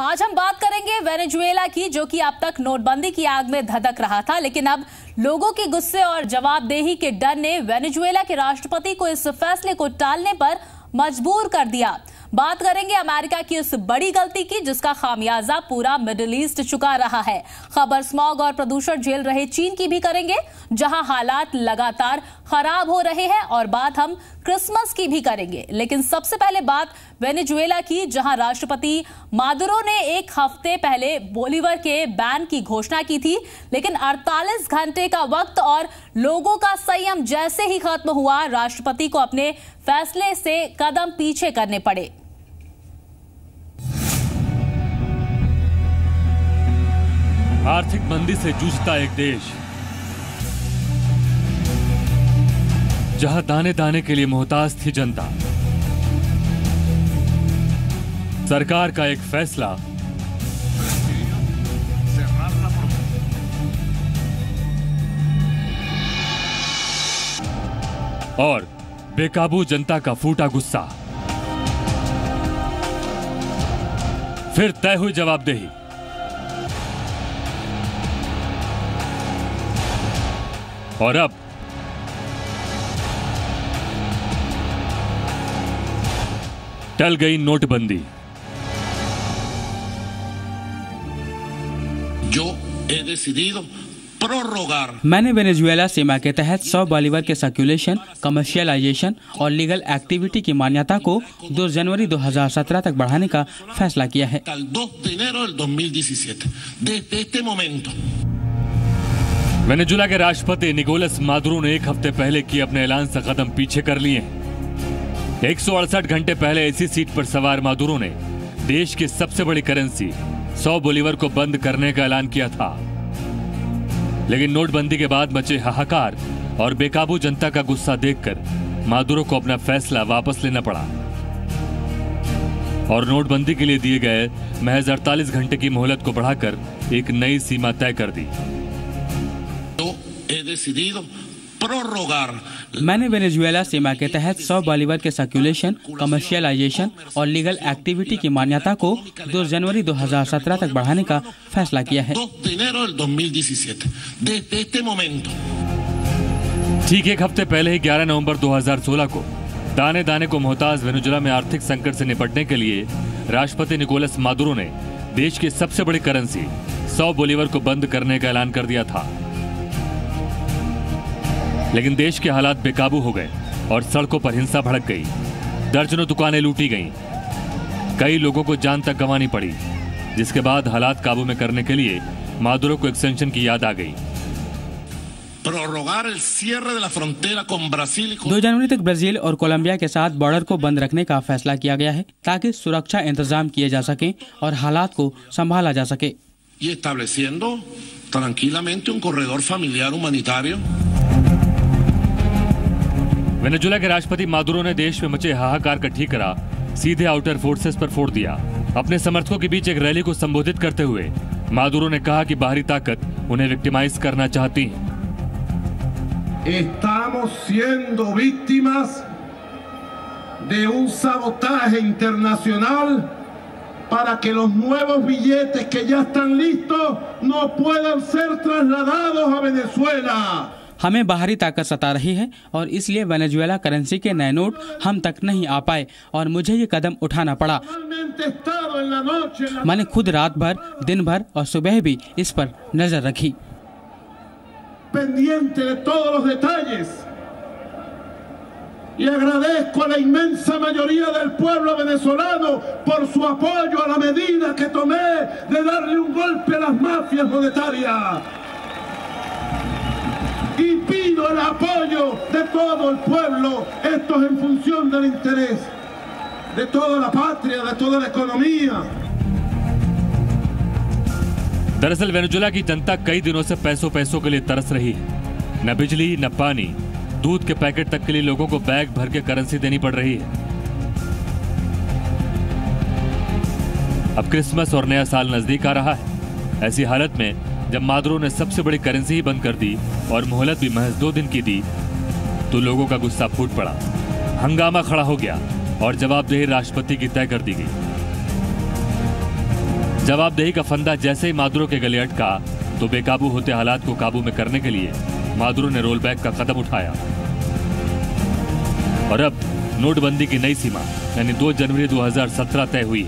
आज हम बात करेंगे वेनेजुएला की, जो कि अब तक नोटबंदी की आग में धधक रहा था, लेकिन अब लोगों के गुस्से और जवाबदेही के डर ने वेनेजुएला के राष्ट्रपति को इस फैसले को टालने पर मजबूर कर दिया। बात करेंगे अमेरिका की उस बड़ी गलती की, जिसका खामियाजा पूरा मिडिल ईस्ट चुका रहा है। खबर स्मॉग और प्रदूषण झेल रहे चीन की भी करेंगे, जहाँ हालात लगातार खराब हो रहे हैं, और बात हम क्रिसमस की भी करेंगे। लेकिन सबसे पहले बात वेनेजुएला की, जहाँ राष्ट्रपति मादुरो ने एक हफ़्ते पहले बोलीवर के बैन की घोषणा की थी, लेकिन 48 घंटे का वक्त और लोगों का संयम जैसे ही खत्म हुआ, राष्ट्रपति को अपने फैसले से कदम पीछे करने पड़े। आर्थिक मंदी से जूझता एक देश, जहाँ दाने दाने के लिए मोहताज थी जनता। सरकार का एक फैसला। और बेकाबू जनता का फूटा गुस्सा। फिर तय हुई जवाबदेही। और अब टल गई नोटबंदी। Yo he decidido prorrogar. मैंने वेनेजुएला सीमा के तहत सौ बॉलीवर के सर्कुलेशन कमर्शियलाइजेशन और लीगल एक्टिविटी की मान्यता को 2 जनवरी 2017 तक बढ़ाने का फैसला किया है। Hasta el 2 de enero del 2017. Desde este momento, Venezuela के राष्ट्रपति निकोलस मादुरो ने एक हफ़्ते पहले किए अपने ऐलान से कदम पीछे कर लिए। एक सौ अड़सठ घंटे पहले इसी सीट पर सवार मादुरो ने देश की सबसे बड़ी करेंसी 100 बोलीवर को बंद करने का ऐलान किया था। लेकिन नोटबंदी के बाद मचे हाहाकार और बेकाबू जनता का गुस्सा देखकर मादुरो को अपना फैसला वापस लेना पड़ा। और नोटबंदी के लिए दिए गए महज 48 घंटे की मोहलत को बढ़ाकर एक नई सीमा तय कर दी। prorrogar मैंने वेनेजुएला सीमा के तहत सौ बॉलीवर के सर्कुलेशन कमर्शियलाइजेशन और लीगल एक्टिविटी की मान्यता को 2 जनवरी 2017 तक बढ़ाने का फैसला किया है। 2 de enero del 2017. Desde este momento, ठीक एक हफ़्ते पहले ही 11 नवंबर 2016 को दाने दाने को मोहताज वेनेजुला में आर्थिक संकट से निपटने के लिए राष्ट्रपति निकोलस मादुरो ने देश की सबसे बड़ी करेंसी सौ बोलीवर को बंद करने का ऐलान कर दिया था। लेकिन देश के हालात बेकाबू हो गए और सड़कों पर हिंसा भड़क गई। दर्जनों दुकानें लूटी गईं। कई लोगों को जान तक गंवानी पड़ी जिसके बाद हालात काबू में करने के लिए मादुरो को एक्सटेंशन की याद आ गई। 2 जनवरी तक ब्राज़ील और कोलंबिया के साथ बॉर्डर को बंद रखने का फैसला किया गया है ताकि सुरक्षा इंतज़ाम किए जा सके और हालात को संभाला जा सके। वेनेजुला के राष्ट्रपति मादुरो ने देश में मचे हाहाकार का ठीकरा सीधे आउटर फोर्सेस पर फोड़ दिया अपने समर्थकों के बीच एक रैली को संबोधित करते हुए मादुरो ने कहा कि बाहरी ताकत उन्हें विक्टिमाइज करना चाहती है Estamos siendo víctimas de un sabotaje internacional para que los nuevos billetes que ya están listos no puedan ser trasladados a Venezuela. हमें बाहरी ताकत सता रही है और इसलिए वेनेजुएला करेंसी के नए नोट हम तक नहीं आ पाए और मुझे ये कदम उठाना पड़ा। मैंने खुद रात भर दिन भर और सुबह भी इस पर नज़र रखी। Pido el apoyo de todo el pueblo. Esto es en función del interés de toda la patria, de toda la economía. दरअसल वेनेजुला की जनता कई दिनों से पैसों पैसों के लिए तरस रही है न बिजली न पानी दूध के पैकेट तक के लिए लोगों को बैग भर के करेंसी देनी पड़ रही है अब क्रिसमस और नया साल नज़दीक आ रहा है ऐसी हालत में जब मादुरो ने सबसे बड़ी करेंसी ही बंद कर दी और मोहलत भी महज दो दिन की दी तो लोगों का गुस्सा फूट पड़ा। हंगामा खड़ा हो गया और जवाबदेही राष्ट्रपति की तय कर दी गई। जवाबदेही का फंदा जैसे ही मादुरो के गले अटका तो बेकाबू होते हालात को काबू में करने के लिए मादुरो ने रोल बैक का कदम उठाया। और अब नोटबंदी की नई सीमा, यानी 2 जनवरी 2017 तय हुई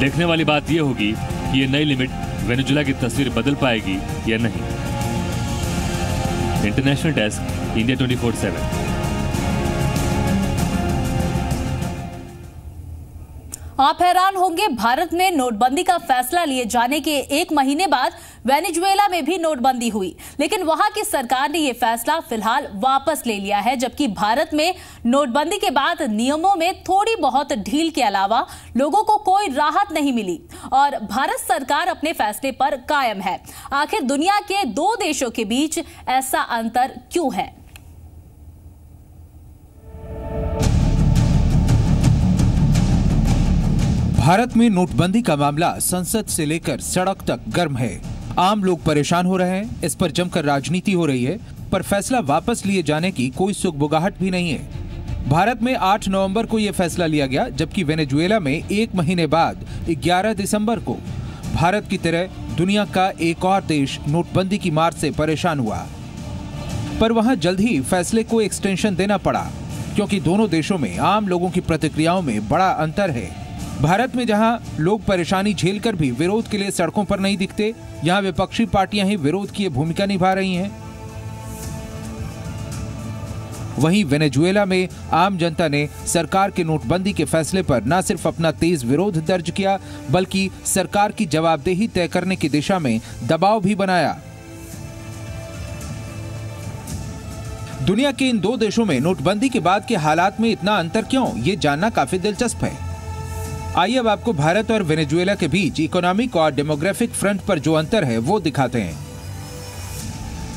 देखने वाली बात यह होगी कि ये नई लिमिट वेनेजुला की तस्वीर बदल पाएगी या नहीं? International desk India twenty four seven आप हैरान होंगे, भारत में नोटबंदी का फैसला लिए जाने के एक महीने बाद वेनेजुएला में भी नोटबंदी हुई। लेकिन वहाँ की सरकार ने यह फैसला फ़िलहाल वापस ले लिया है, जबकि भारत में नोटबंदी के बाद नियमों में थोड़ी बहुत ढील के अलावा लोगों को कोई राहत नहीं मिली और भारत सरकार अपने फैसले पर कायम है। आखिर दुनिया के दो देशों के बीच ऐसा अंतर क्यों है? भारत में नोटबंदी का मामला संसद से लेकर सड़क तक गर्म है। आम लोग परेशान हो रहे हैं, इस पर जमकर राजनीति हो रही है, पर फैसला वापस लिए जाने की कोई सुखबुगाहट भी नहीं है। भारत में 8 नवंबर को यह फैसला लिया गया, जबकि वेनेजुएला में एक महीने बाद 11 दिसंबर को, भारत की तरह दुनिया का एक और देश नोटबंदी की मार से परेशान हुआ। पर वहाँ जल्द ही फैसले को एक्सटेंशन देना पड़ा, क्योंकि दोनों देशों में आम लोगों की प्रतिक्रियाओं में बड़ा अंतर है। भारत में जहाँ लोग परेशानी झेलकर भी विरोध के लिए सड़कों पर नहीं दिखते, यहाँ विपक्षी पार्टियाँ ही विरोध की भूमिका निभा रही हैं। वहीं वेनेजुएला में आम जनता ने सरकार के नोटबंदी के फैसले पर न सिर्फ़ अपना तेज विरोध दर्ज किया, बल्कि सरकार की जवाबदेही तय करने की दिशा में दबाव भी बनाया। दुनिया के इन दो देशों में नोटबंदी के बाद के हालात में इतना अंतर क्यों, ये जानना काफ़ी दिलचस्प है। आइए अब आपको भारत और वेनेजुएला के बीच इकोनॉमिक और डेमोग्राफिक फ्रंट पर जो अंतर है, वो दिखाते हैं।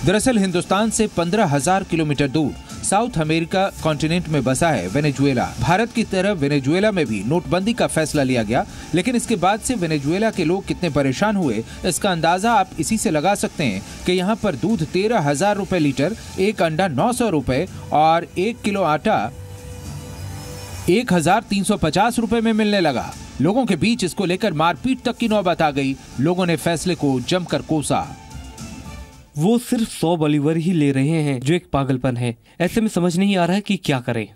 दरअसल हिंदुस्तान से पंद्रह हज़ार किलोमीटर दूर साउथ अमेरिका कॉन्टिनेंट में बसा है वेनेजुएला। भारत की तरह वेनेजुएला में भी नोटबंदी का फैसला लिया गया, लेकिन इसके बाद से वेनेजुएला के लोग कितने परेशान हुए, इसका अंदाज़ा आप इसी से लगा सकते हैं कि यहाँ पर दूध तेरह हज़ार रूपए लीटर, एक अंडा नौ सौ रूपए और एक किलो आटा एक हज़ार तीन सौ पचास रूपए में मिलने लगा। लोगों के बीच इसको लेकर मारपीट तक की नौबत आ गई। लोगों ने फैसले को जमकर कोसा। वो सिर्फ़ सौ बॉलीवर ही ले रहे हैं जो एक पागलपन है। ऐसे में समझ नहीं आ रहा है कि क्या करें।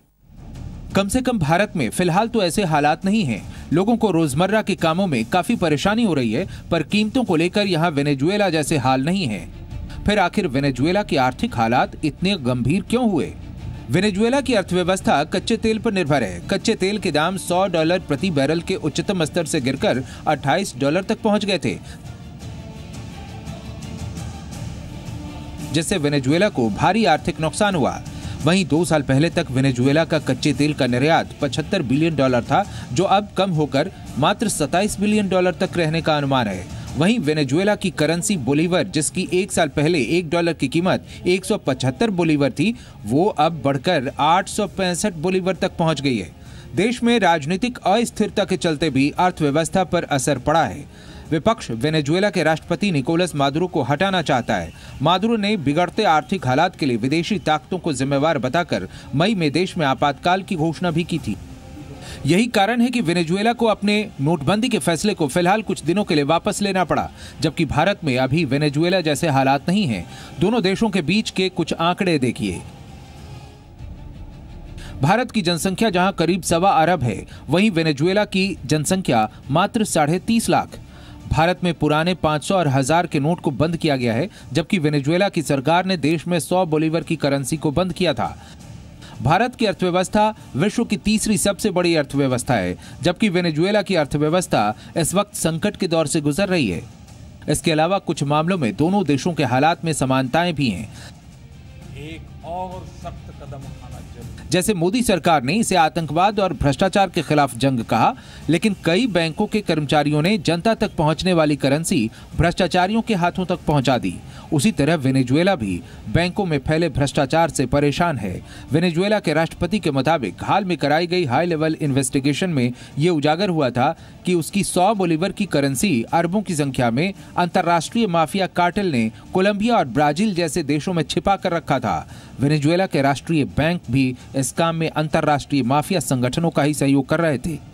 कम से कम भारत में फ़िलहाल तो ऐसे हालात नहीं हैं। लोगों को रोज़मर्रा के कामों में काफ़ी परेशानी हो रही है पर कीमतों को लेकर यहाँ वेनेजुएला जैसे हाल नहीं है। फिर आखिर वेनेजुएला के आर्थिक हालात इतने गंभीर क्यों हुए? वेनेजुएला की अर्थव्यवस्था कच्चे तेल पर निर्भर है। कच्चे तेल के दाम 100 डॉलर प्रति बैरल के उच्चतम स्तर से गिरकर 28 डॉलर तक पहुँच गए थे। जिससे वेनेजुएला को भारी आर्थिक नुकसान हुआ। वहीं दो साल पहले तक वेनेजुएला का कच्चे तेल का निर्यात 75 बिलियन डॉलर था, जो अब कम होकर मात्र 27 बिलियन डॉलर तक रहने का अनुमान है। वहीं वेनेजुएला की करेंसी बोलीवर, जिसकी एक साल पहले एक डॉलर की कीमत 175 बोलीवर थी, वो अब बढ़कर आठ बोलीवर तक पहुँच गई है। देश में राजनीतिक अस्थिरता के चलते भी अर्थव्यवस्था पर असर पड़ा है। विपक्ष वेनेजुएला के राष्ट्रपति निकोलस मादुरो को हटाना चाहता है। मादुरो ने बिगड़ते आर्थिक हालात के लिए विदेशी ताकतों को जिम्मेवार बताकर मई में देश में आपातकाल की घोषणा भी की थी। यही कारण है कि वेनेजुएला को अपने नोटबंदी के फैसले को फ़िलहाल कुछ दिनों के लिए वापस लेना पड़ा, जबकि भारत में अभी वेनेजुएला जैसे हालात नहीं हैं। दोनों देशों के बीच के कुछ आंकड़े देखिए। भारत की जनसंख्या जहाँ करीब सवा अरब है, वहीं वेनेजुएला की जनसंख्या मात्र साढ़े तीस लाख। भारत में पुराने 500 और हज़ार के नोट को बंद किया गया है, जबकि वेनेजुएला की सरकार ने देश में 100 बोलीवर की करेंसी को बंद किया था। भारत की अर्थव्यवस्था विश्व की तीसरी सबसे बड़ी अर्थव्यवस्था है, जबकि वेनेजुएला की अर्थव्यवस्था इस वक्त संकट के दौर से गुजर रही है। इसके अलावा कुछ मामलों में दोनों देशों के हालात में समानताएँ भी हैं। एक और सख्त कदम जैसे मोदी सरकार ने इसे आतंकवाद और भ्रष्टाचार के खिलाफ जंग कहा, लेकिन कई बैंकों के कर्मचारियों ने जनता तक पहुँचने वाली करेंसी भ्रष्टाचारियों के हाथों तक पहुँचा दी। उसी तरह वेनेजुएला भी बैंकों में फैले भ्रष्टाचार से परेशान है। वेनेजुएला के राष्ट्रपति के मुताबिक, हाल में कराई गई हाई लेवल इन्वेस्टिगेशन में ये उजागर हुआ था कि उसकी सौ बोलीवर की करेंसी अरबों की संख्या में अंतर्राष्ट्रीय माफिया कार्टेल ने कोलंबिया और ब्राज़ील जैसे देशों में छिपा कर रखा था। वेनेजुएला के राष्ट्रीय बैंक भी इस काम में अंतर्राष्ट्रीय माफिया संगठनों का ही सहयोग कर रहे थे।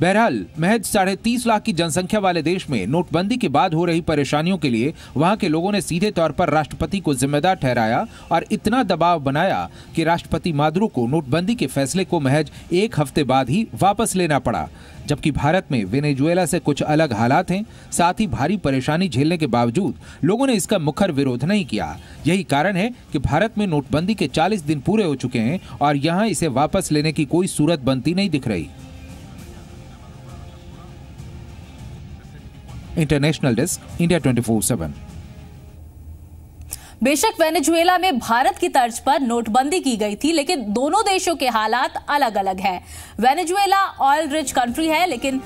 बहरहाल, महज साढ़े तीस लाख की जनसंख्या वाले देश में नोटबंदी के बाद हो रही परेशानियों के लिए वहाँ के लोगों ने सीधे तौर पर राष्ट्रपति को जिम्मेदार ठहराया और इतना दबाव बनाया कि राष्ट्रपति मादुरो को नोटबंदी के फैसले को महज एक हफ़्ते बाद ही वापस लेना पड़ा, जबकि भारत में वेनेजुएला से कुछ अलग हालात हैं। साथ ही भारी परेशानी झेलने के बावजूद लोगों ने इसका मुखर विरोध नहीं किया। यही कारण है कि भारत में नोटबंदी के 40 दिन पूरे हो चुके हैं और यहाँ इसे वापस लेने की कोई सूरत बनती नहीं दिख रही। इंटरनेशनल डेस्क इंडिया 24/7 बेशक वेनेजुएला में भारत की तर्ज पर नोटबंदी की गई थी, लेकिन दोनों देशों के हालात अलग अलग हैं। वेनेजुएला ऑयल रिच कंट्री है, लेकिन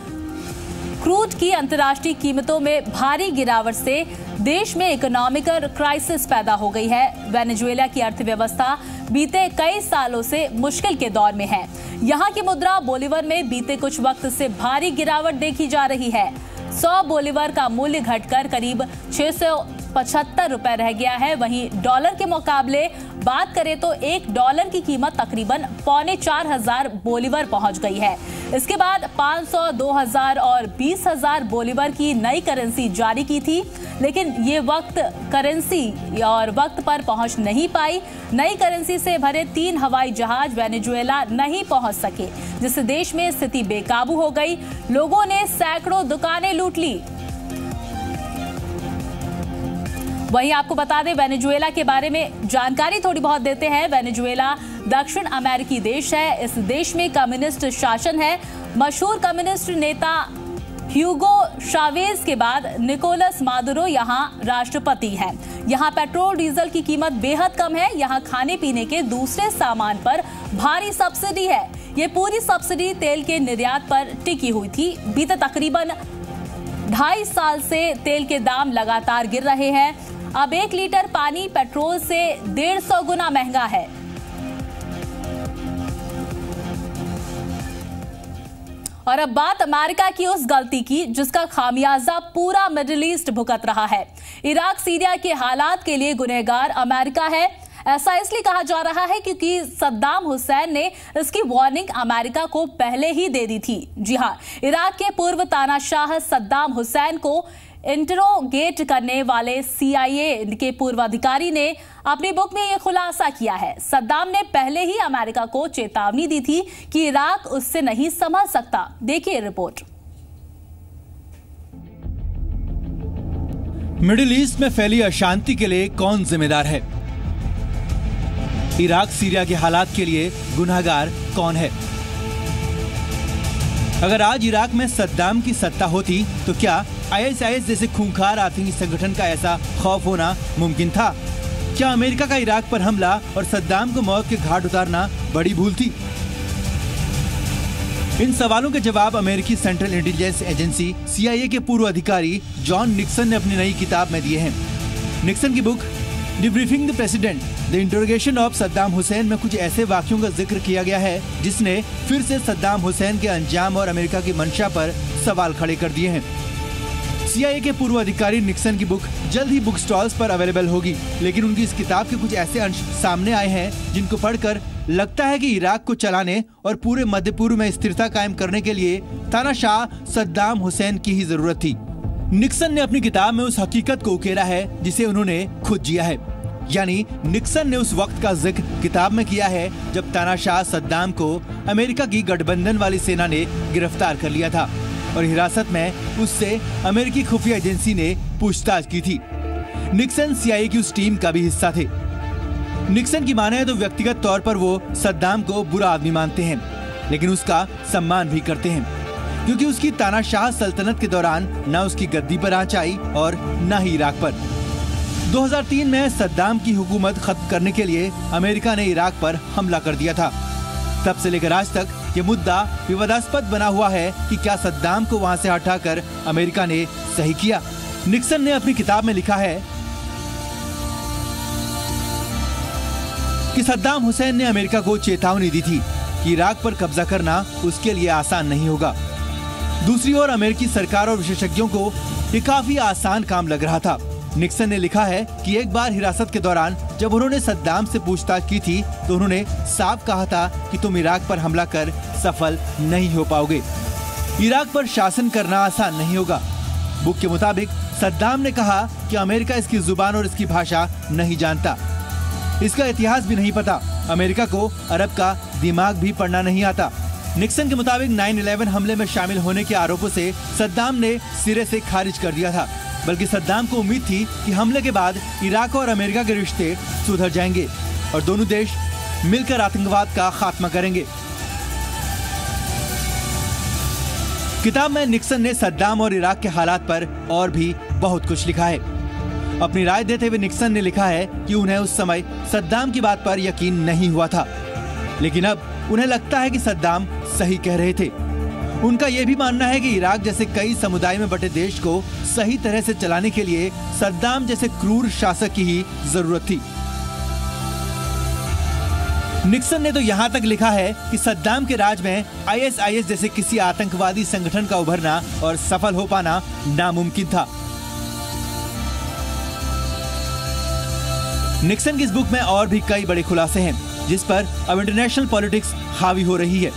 क्रूड की अंतर्राष्ट्रीय कीमतों में भारी गिरावट से देश में इकोनॉमिकल क्राइसिस पैदा हो गई है। वेनेजुएला की अर्थव्यवस्था बीते कई सालों से मुश्किल के दौर में है। यहाँ की मुद्रा बोलीवर में बीते कुछ वक्त से भारी गिरावट देखी जा रही है। 100 बोलीवर का मूल्य घटकर करीब छह सौ पचहत्तर रुपए रह गया है। वहीं डॉलर के मुकाबले बात करें तो एक डॉलर की कीमत तकरीबन पौने चार हज़ार बोलीवर पहुँच गई है। इसके बाद 500, 2000 और 20000 बोलीवर की नई करेंसी जारी की थी लेकिन ये वक्त करेंसी और वक्त पर पहुँच नहीं पाई। नई करेंसी से भरे तीन हवाई जहाज़ वेनेजुएला नहीं पहुँच सके जिससे देश में स्थिति बेकाबू हो गई। लोगों ने सैकड़ों दुकानें लूट ली। वहीं आपको बता दें, वेनेजुएला के बारे में जानकारी थोड़ी बहुत देते हैं। वेनेजुएला दक्षिण अमेरिकी देश है। इस देश में कम्युनिस्ट शासन है। मशहूर कम्युनिस्ट नेता ह्यूगो शावेज के बाद निकोलस मादुरो यहाँ राष्ट्रपति हैं। यहाँ पेट्रोल, डीजल की कीमत बेहद कम है। यहाँ खाने पीने के दूसरे सामान पर भारी सब्सिडी है। ये पूरी सब्सिडी तेल के निर्यात पर टिकी हुई थी। बीते तकरीबन ढाई साल से तेल के दाम लगातार गिर रहे हैं। अब एक लीटर पानी पेट्रोल से डेढ़ सौ गुना महँगा है। और अब बात अमेरिका की उस गलती की, जिसका खामियाजा पूरा मिडिल ईस्ट भुगत रहा है। इराक, सीरिया के हालात के लिए गुनहगार अमेरिका है। ऐसा इसलिए कहा जा रहा है क्योंकि सद्दाम हुसैन ने इसकी वार्निंग अमेरिका को पहले ही दे दी थी। जी हाँ, इराक के पूर्व तानाशाह सद्दाम हुसैन को इंटरोगेट करने वाले सीआईए के पूर्व अधिकारी ने अपनी बुक में यह खुलासा किया है। सद्दाम ने पहले ही अमेरिका को चेतावनी दी थी कि इराक उससे नहीं समझ सकता। देखिए रिपोर्ट। मिडिल ईस्ट में फैली अशांति के लिए कौन जिम्मेदार है? इराक, सीरिया के हालात के लिए गुनाहगार कौन है? अगर आज इराक में सद्दाम की सत्ता होती तो क्या आईएसआईएस जैसे खूंखार आतंकी संगठन का ऐसा खौफ होना मुमकिन था। क्या अमेरिका का इराक पर हमला और सद्दाम को मौत के घाट उतारना बड़ी भूल थी? इन सवालों के जवाब अमेरिकी सेंट्रल इंटेलिजेंस एजेंसी सीआईए के पूर्व अधिकारी जॉन निक्सन ने अपनी नई किताब में दिए हैं। निक्सन की book debriefing the president, the interrogation of Saddam Hussein में कुछ ऐसे वाक्यों का ज़िक्र किया गया है, जिसने फिर से सद्दाम हुसैन के अंजाम और अमेरिका की मंशा पर सवाल खड़े कर दिए हैं। सीआईए के पूर्व अधिकारी निक्सन की बुक जल्द ही बुक स्टॉल्स पर अवेलेबल होगी। लेकिन उनकी इस किताब के कुछ ऐसे अंश सामने आए हैं, जिनको पढ़कर लगता है कि इराक को चलाने और पूरे मध्य पूर्व में स्थिरता कायम करने के लिए तानाशाह सद्दाम हुसैन की ही ज़रूरत थी। निक्सन ने अपनी किताब में उस हकीकत को उकेरा है, जिसे उन्होंने खुद जिया है। यानी निक्सन ने उस वक्त का ज़िक्र किताब में किया है, जब तानाशाह सद्दाम को अमेरिका की गठबंधन वाली सेना ने गिरफ़्तार कर लिया था। और हिरासत में उससे अमेरिकी खुफिया एजेंसी ने पूछताछ की थी। निक्सन सीआईए की उस टीम का भी हिस्सा थे। निक्सन की माने तो व्यक्तिगत तौर पर वो सद्दाम को बुरा आदमी मानते हैं, लेकिन उसका सम्मान भी करते हैं। क्योंकि उसकी तानाशाह सल्तनत के दौरान न उसकी गद्दी पर आँच आई और न ही इराक पर। 2003 में सद्दाम की हुकूमत खत्म करने के लिए अमेरिका ने इराक पर हमला कर दिया था। तब से लेकर आज तक ये मुद्दा विवादास्पद बना हुआ है कि क्या सद्दाम को वहाँ से हटाकर अमेरिका ने सही किया। निक्सन ने अपनी किताब में लिखा है कि सद्दाम हुसैन ने अमेरिका को चेतावनी दी थी कि इराक पर कब्जा करना उसके लिए आसान नहीं होगा। दूसरी ओर अमेरिकी सरकार और विशेषज्ञों को ये काफ़ी आसान काम लग रहा था। निक्सन ने लिखा है कि एक बार हिरासत के दौरान जब उन्होंने सद्दाम से पूछताछ की थी तो उन्होंने साफ़ कहा था कि तुम इराक पर हमला कर सफल नहीं हो पाओगे। इराक पर शासन करना आसान नहीं होगा। बुक के मुताबिक, सद्दाम ने कहा कि अमेरिका इसकी ज़ुबान और इसकी भाषा नहीं जानता। इसका इतिहास भी नहीं पता। अमेरिका को अरब का दिमाग भी पढ़ना नहीं आता। निक्सन के मुताबिक 9/11 हमले में शामिल होने के आरोपों से सद्दाम ने सिरे से खारिज कर दिया था। बल्कि सद्दाम को उम्मीद थी कि हमले के बाद इराक और अमेरिका के रिश्ते सुधर जाएँगे और दोनों देश मिलकर आतंकवाद का खात्मा करेंगे। किताब में निक्सन ने सद्दाम और इराक के हालात पर और भी बहुत कुछ लिखा है। अपनी राय देते हुए निक्सन ने लिखा है कि उन्हें उस समय सद्दाम की बात पर यकीन नहीं हुआ था। लेकिन अब उन्हें लगता है कि सद्दाम सही कह रहे थे। उनका यह भी मानना है कि इराक जैसे कई समुदाय में बटे देश को सही तरह से चलाने के लिए सद्दाम जैसे क्रूर शासक की ही ज़रूरत थी। निक्सन ने तो यहाँ तक लिखा है कि सद्दाम के राज में आईएसआईएस जैसे किसी आतंकवादी संगठन का उभरना और सफल हो पाना नामुमकिन था। निक्सन की इस बुक में और भी कई बड़े खुलासे हैं, जिस पर अब इंटरनेशनल पॉलिटिक्स हावी हो रही है।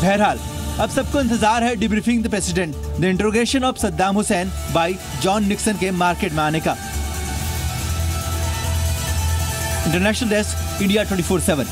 बहरहाल अब सबको इंतज़ार है debriefing the president the interrogation of Saddam Hussein by John Nixon के मार्केट में आने का। International desk India 24/7